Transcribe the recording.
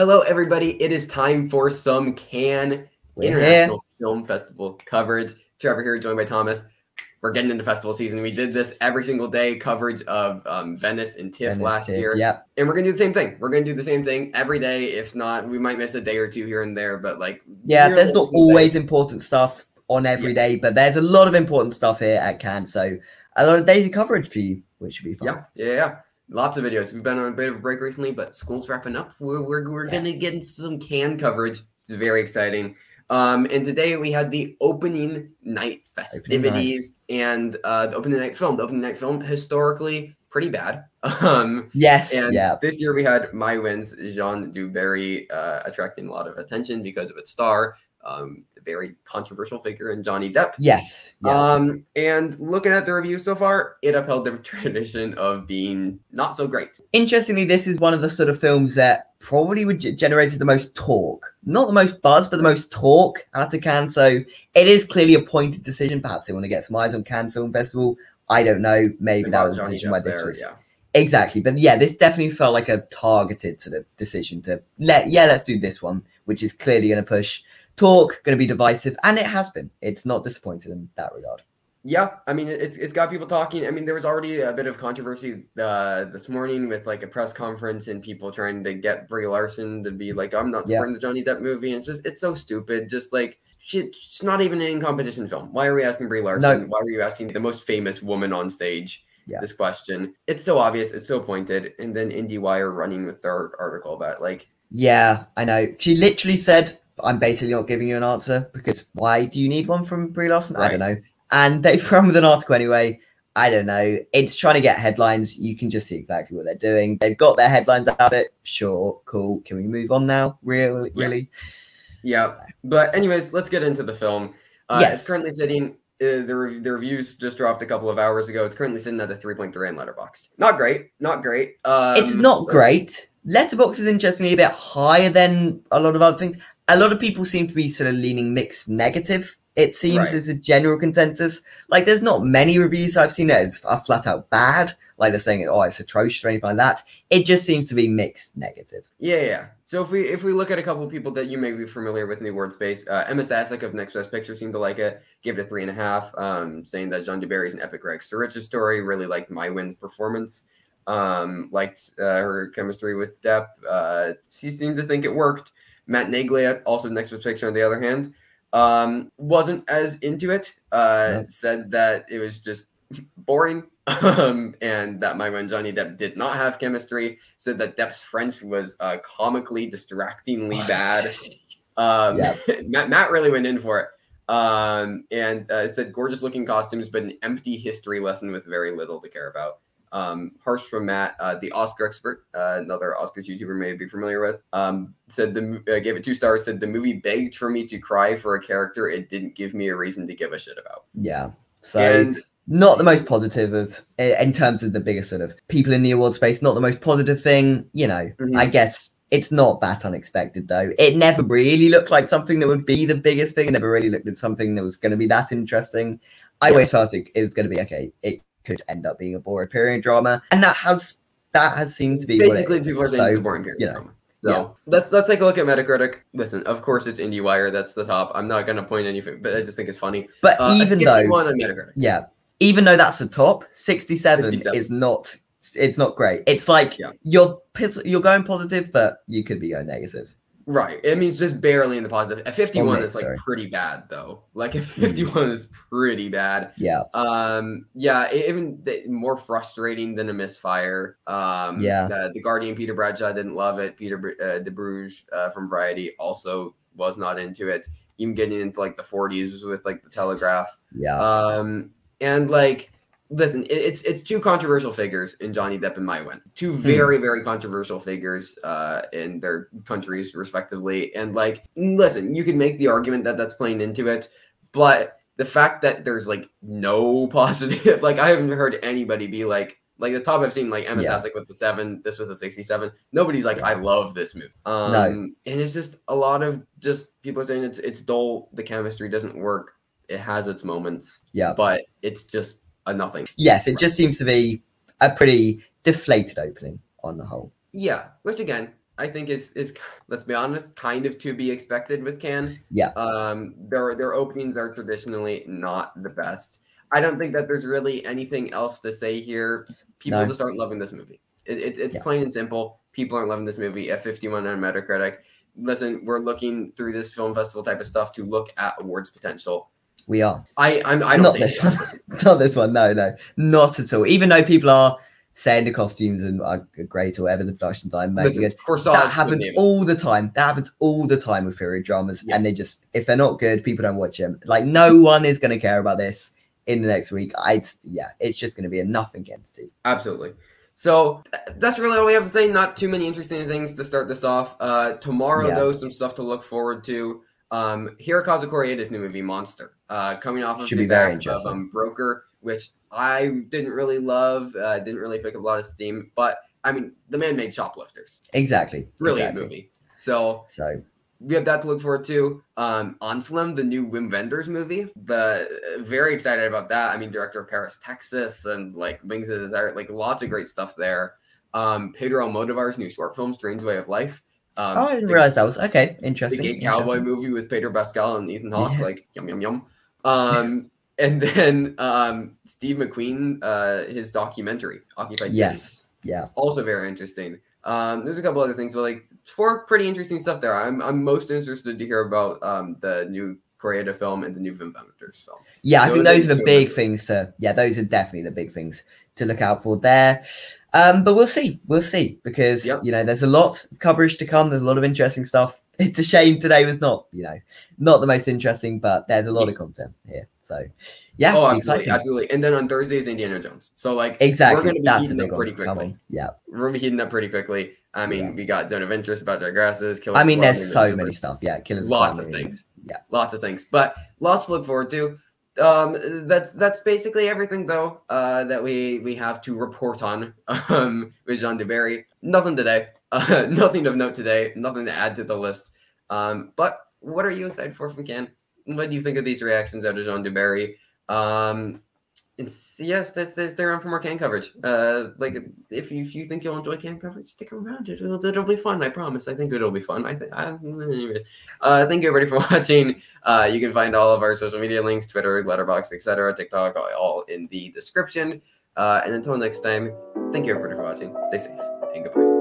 Hello, everybody. It is time for some Cannes We're International Film Festival coverage. Trevor here, joined by Thomas. We're getting into festival season. We did this every single day coverage of um, Venice and TIFF Venice last TIFF, year. Yep. And we're going to do the same thing. We're going to do the same thing every day. If not, we might miss a day or two here and there, but like, Yeah, there's not single day. always important stuff on every day, but there's a lot of important stuff here at Cannes. So a lot of daily coverage for you, which should be fun. Yeah, yeah, yeah. Lots of videos. We've been on a bit of a break recently, but school's wrapping up. We're we're, we're Yeah. gonna get into some Cannes coverage. It's very exciting. Um, and today we had the opening night festivities and uh, the opening night film. The opening night film historically pretty bad. Um, Yes. and yeah. this year we had Maïwenn's, Jean Dubarry, uh, attracting a lot of attention because of its star, um, the very controversial figure in Johnny Depp. Yes. Yeah. Um, and looking at the review so far, it upheld the tradition of being not so great. Interestingly, this is one of the sort of films that probably would ge- generated the most talk. Not the most buzz, but the most talk out of Cannes. So it is clearly a pointed decision. Perhaps they want to get some eyes on Cannes Film Festival. I don't know. Maybe They that was a Johnny decision Depp why this there, was yeah. Exactly. But yeah, this definitely felt like a targeted sort of decision to let, yeah, let's do this one, which is clearly going to push talk, going to be divisive. And it has been. It's not disappointed in that regard. Yeah, I mean it's it's got people talking. I mean there was already a bit of controversy uh, this morning with like a press conference and people trying to get Brie Larson to be like I'm not Yeah. supporting the Johnny Depp movie. And it's just it's so stupid. Just like she, she's not even in competition film. Why are we asking Brie Larson? Why are you asking the most famous woman on stage? Yeah. This question. It's so obvious. It's so pointed. And then IndieWire running with their article about like Yeah, I know. She literally said, I'm basically not giving you an answer because why do you need one from Brie Larson? I don't know. And they've run with an article anyway. I don't know. It's trying to get headlines. You can just see exactly what they're doing. They've got their headlines out of it. Sure, cool. Can we move on now? Really? Yeah. Really? Yeah, but anyways, let's get into the film. Uh, Yes. It's currently sitting. Uh, the rev- the reviews just dropped a couple of hours ago. It's currently sitting at a three point three on Letterboxd. Not great. Not great. Um, it's not great. Letterboxd is interestingly a bit higher than a lot of other things. A lot of people seem to be sort of leaning mixed negative. It seems Right. as a general consensus. Like, there's not many reviews I've seen that is- are flat out bad. Like they're saying, "Oh, it's atrocious" or anything like that. It just seems to be mixed negative. Yeah, yeah. So if we if we look at a couple of people that you may be familiar with in the award space, uh, Emma Sasek of Next Best Picture seemed to like it, gave it a three and a half, um, saying that Jeanne du Barry is an epic Rex Riches story. Really liked Maïwenn's performance. Um, liked uh, her chemistry with Depp. Uh, she seemed to think it worked. Matt Neglia, also Next Picture, on the other hand, um, wasn't as into it. Uh, Nope. Said that it was just boring, um, and that Maïwenn Johnny Depp did not have chemistry said that Depp's French was uh, comically, distractingly bad. Um, Yeah. Matt, Matt really went in for it. Um, and uh, said gorgeous looking costumes, but an empty history lesson with very little to care about. Um, harsh from Matt, uh, the Oscar expert, uh, another Oscars YouTuber may be familiar with, um, said the uh, gave it two stars. Said the movie begged for me to cry for a character it didn't give me a reason to give a shit about. yeah. So and not the most positive of in terms of the biggest sort of people in the award space. Not the most positive thing. You know, Mhm. I guess it's not that unexpected though. It never really looked like something that would be the biggest thing. It never really looked at something that was going to be that interesting. I always felt it, it was going to be okay. It could end up being a boring period drama, and that has that has seemed to be what it basically people are saying So, it's a boring period you know, drama. So yeah. let's let's take a look at Metacritic. Listen, of course it's IndieWire. That's the top. I'm not gonna point anything, but I just think it's funny. But Uh, even though, 51 on Metacritic. yeah, even though that's the top, sixty-seven 57. is not. It's not great. It's like Yeah. you're you're going positive, but you could be going negative. Right. I mean, it's just barely in the positive. At 51, mid, it's like sorry. pretty bad though. Like at 51 is pretty bad. Yeah, Um, yeah, even the, more frustrating than a misfire. Um, Yeah. The, the Guardian, Peter Bradshaw didn't love it. Peter uh, Debruge uh, from Variety also was not into it. Even getting into like the 40s with like the Telegraph. yeah. Um, and like, listen, it, it's it's two controversial figures in Johnny Depp and Maïwenn. Two very very controversial figures uh, in their countries respectively. And like, listen, you can make the argument that that's playing into it, but the fact that there's like no positive, like I haven't heard anybody be like. Like the top I've seen, like Emma Yeah. Sasek with the seven, this with a sixty-seven. Nobody's like, Yeah. I love this movie. Um, No. and it's just a lot of just people are saying it's it's dull. The chemistry doesn't work. It has its moments, Yeah. but it's just a nothing. Yes, it just seems to be a pretty deflated opening on the whole. Yeah, which again, I think is is let's be honest, kind of to be expected with Cannes. Yeah. Um, their their openings are traditionally not the best. I don't think that there's really anything else to say here. People No. just aren't loving this movie. It, it's it's Yeah. plain and simple. People aren't loving this movie at 51 on Metacritic. Listen, we're looking through this film festival type of stuff to look at awards potential. We are. I I'm, I don't Not this one. Not this one. No, no, not at all. Even though people are saying the costumes and are great or whatever, the production be Listen, good. Corsage That happens all the time. That happens all the time with period dramas, Yeah. and they just if they're not good, people don't watch them. Like no one is going to care about this in the next week. I yeah, it's just going to be a nothing entity. Absolutely. So that's really all we have to say. Not too many interesting things to start this off. Uh, tomorrow, Yeah. though, some stuff to look forward to. Um, Hirokazu Koreeda's new movie, Monster, uh, coming off of Should the be very back of um, Broker, which I didn't really love. Uh, didn't really pick up a lot of steam, but I mean, the man made Shoplifters. Exactly. Brilliant exactly. movie. So So we have that to look forward to. Um, Anselm, the new Wim Wenders movie. The very excited about that. I mean, director of Paris, Texas, and like Wings of Desire, like lots of great stuff there. Um, Pedro Almodovar's new short film, Strange Way of Life. Um, oh, I didn't the, realize that was okay. Interesting. the gay cowboy movie with Pedro Pascal and Ethan Hawke. Yeah. Like yum yum yum. Um, and then um, Steve McQueen, uh, his documentary, Occupied City Yes. Yeah. also very interesting. Um, there's a couple other things, but like four pretty interesting stuff there. I'm I'm most interested to hear about um the new Koreeda film and the new Wim Wenders film. Yeah, I think Those are those the are the big things to yeah, those are definitely the big things to look out for there. Um, but we'll see, we'll see because Yep. you know there's a lot of coverage to come. There's a lot of interesting stuff. It's a shame today was not you know not the most interesting, but there's a lot of content here. So yeah, oh, absolutely, exciting. absolutely. And then on Thursday is Indiana Jones. So like Exactly, we're gonna be that's the heating up big one. pretty quickly. Yeah, We're gonna be heating up pretty quickly. I mean, Yeah. we got Zone of Interest about digresses. Killers I mean there's so many stuff. Yeah, killers. lots of things. Yeah. lots of things, but lots to look forward to. Um, that's that's basically everything though uh, that we we have to report on um, with Jeanne du Barry. Nothing today. Uh, nothing of note today. Nothing to add to the list. Um, but what are you excited for from Cannes? What do you think of these reactions out of Jeanne du Barry? Um, it's yes, stay, stay, stay around for more Cannes coverage. Uh, like if you, if you think you'll enjoy Cannes coverage, stick around. It'll, it'll be fun. I promise. I think it'll be fun. I think. Anyways, uh, thank you everybody for watching. Uh, you can find all of our social media links, Twitter, Letterboxd, etc., TikTok, all, all in the description. Uh, and until next time, thank you everybody for watching. Stay safe and goodbye.